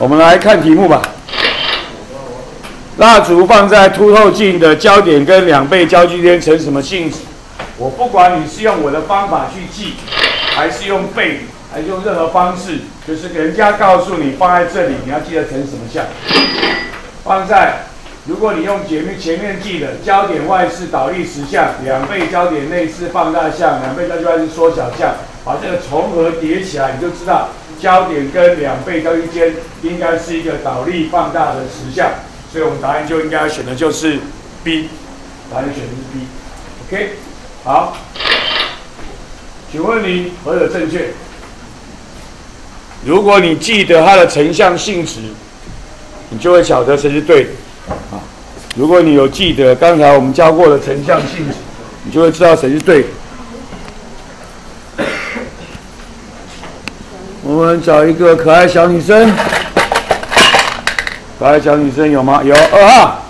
我们来看题目吧。蜡烛放在凸透镜的焦点跟两倍焦距间成什么性质？我不管你是用我的方法去记，还是用背，还是用任何方式，就是人家告诉你放在这里，你要记得成什么像。放在，如果你用前面前面记的焦点外是倒立实像，两倍焦点内是放大像，两倍焦距外是缩小像，把这个重合叠起来，你就知道焦点跟两倍焦距间应该是一个倒立放大的实像。所以我们答案就应该选的就是 B，答案选的是 B，OK，好，请问你何者正确？如果你记得它的成像性质，你就会晓得谁是对的啊。如果你有记得刚才我们教过的成像性质，你就会知道谁是对的。我们找一个可爱小女生。可爱小女生有吗？有二号，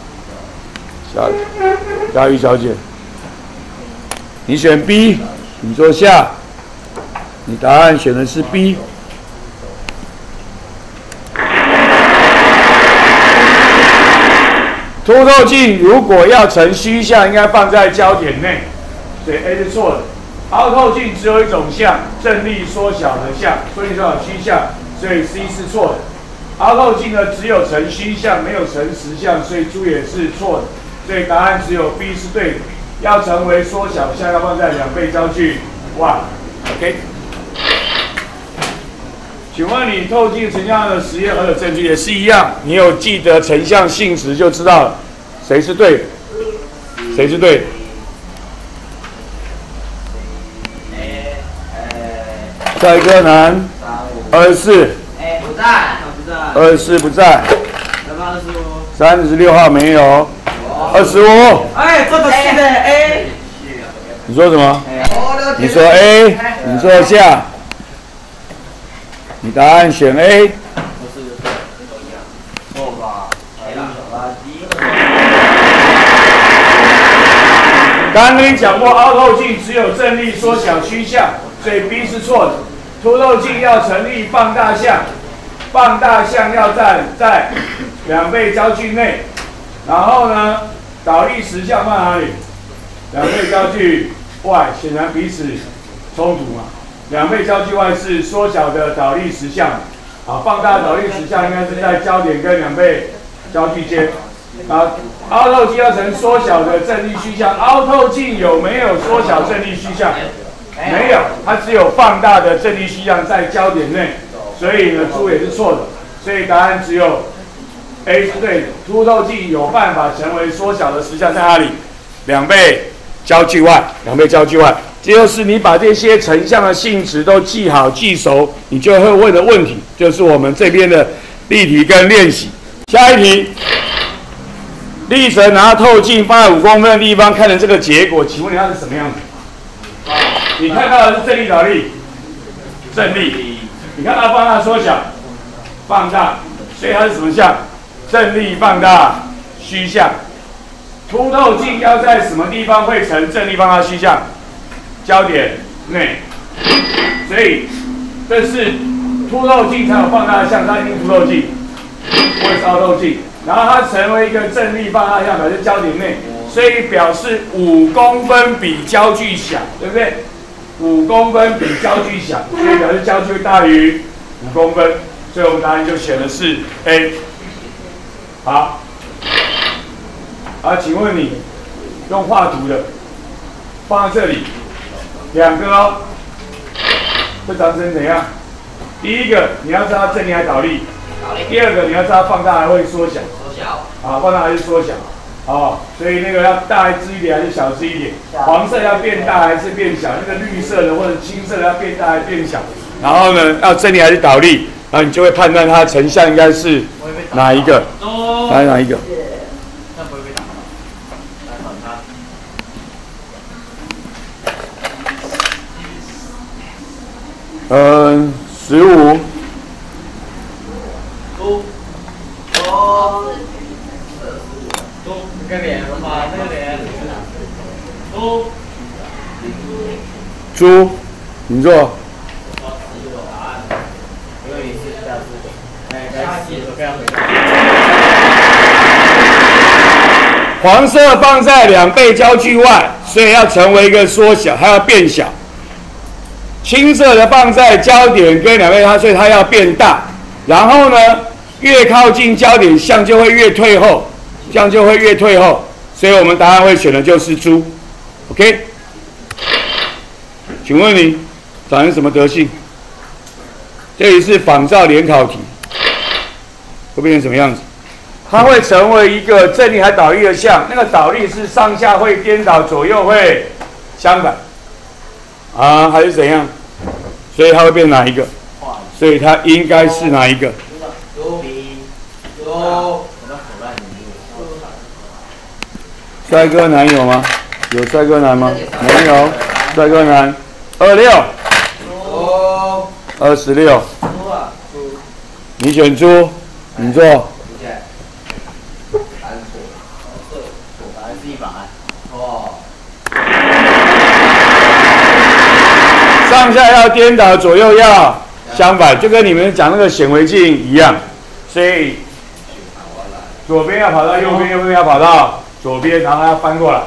小佳玉小姐，你选 B，你坐下，你答案选的是 B。凸透镜如果要成虚像，应该放在焦点内，所以 A 是错的。凹透镜只有一种像，正力缩小的像，所以说虚像，所以 C 是错的。凹透镜呢，只有成虚像，没有成实像，所以猪也是错的。所以答案只有 B 是对的。要成为缩小像，要放在两倍焦距哇 OK。请问你透镜成像的实验何有证据？也是一样，你有记得成像性质就知道谁是对，谁是对的。下一个男，二十四。哎，不在。二十四不在，三十六号没有，二十五。哎，这个是的 A。你说什么？你说 A，你说下。你答案选 A。刚刚跟你讲过，凹透镜只有正立缩小虚像，所以 B 是错的。凸透镜要成立放大像。放大像要站在两倍焦距内，然后呢，倒立实像放哪里？两倍焦距外，显然彼此冲突嘛。两倍焦距外是缩小的倒立实像，好，放大倒立实像应该是在焦点跟两倍焦距间。啊，凹透镜要成缩小的正立虚像，凹透镜有没有缩小正立虚像？没有，它只有放大的正立虚像在焦点内。所以呢，猪也是错的，所以答案只有 A 是对的。凸透镜有办法成为缩小的实像在哪里？两倍焦距外，两倍焦距外。这就是你把这些成像的性质都记好记熟，你就会问的问题，就是我们这边的例题跟练习。下一题，立成拿透镜放在五公分的地方，看的这个结果，请问你它是什么样子？你看到的是正力倒立，正力。你看它放大缩小，放大，所以它是什么像？正力放大虚像。凸透镜要在什么地方会成正力放大虚像？焦点内。所以这是凸透镜才有放大的像，它一定凸透镜，不会是凹透镜。然后它成为一个正力放大像，表示焦点内，所以表示五公分比焦距小，对不对？五公分比焦距小，所以表示焦距大于五公分，所以我们答案就选的是 A。好，啊，请问你用画图的放在这里，两个哦，会长成怎样？第一个你要知道正立还是倒立，第二个你要知道放大还会缩小，缩小，啊，放大还是缩小？哦，所以那个要大只一点还是小只一点？黄色要变大还是变小？那个绿色的或者青色的要变大还是变小？然后呢，要正立还是倒立？然后你就会判断它的成像应该是哪一个？哪哪一个？嗯，十五。这个脸，把这个脸，猪，猪，你坐。黄色放在两倍焦距外，所以要成为一个缩小，它要变小。青色的放在焦点跟两倍它，所以它要变大。然后呢，越靠近焦点，像就会越退后，这样就会越退后。所以我们答案会选的就是猪。OK？请问你长成什么德性？这里是仿照联考题，会变成什么样子？它会成为一个正力还倒立的像，那个倒立是上下会颠倒，左右会相反，啊，还是怎样？所以它会变哪一个？所以它应该是哪一个？帅哥男有吗？有帅哥男吗？没有，帅哥男二六，二十六，你选猪，你做。上下要颠倒，左右要相反，就跟你们讲那个显微镜一样。所以左边要跑到右边，右边要跑到左边，然后要翻过来。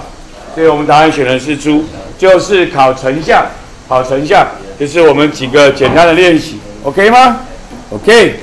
所以我们答案选的是猪，就是考成像，考成像，这是我们几个简单的练习，OK 吗？OK。